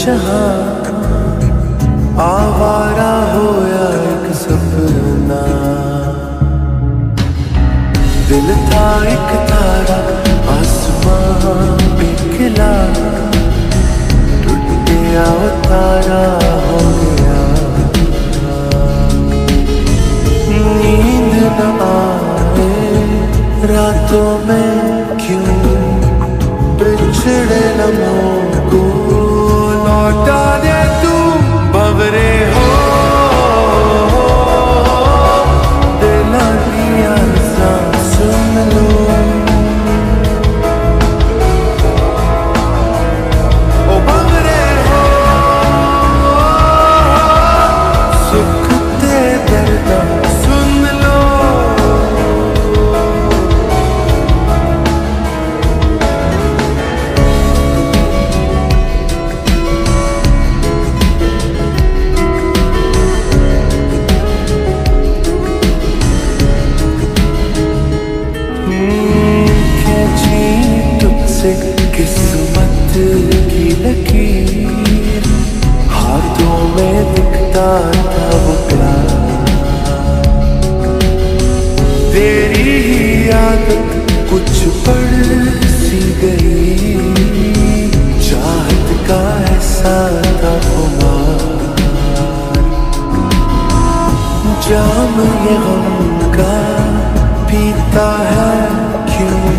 जहा आवारा होया एक सपना। दिल था एक तारा आसमान पे खिला टूट गया वो तारा हो गया। नींद न आए, रातों में क्यों बिछड़े न मुझ पर सी गई। चाहत का ऐसा था जाम ये गम का पीता है क्यों?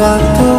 रातों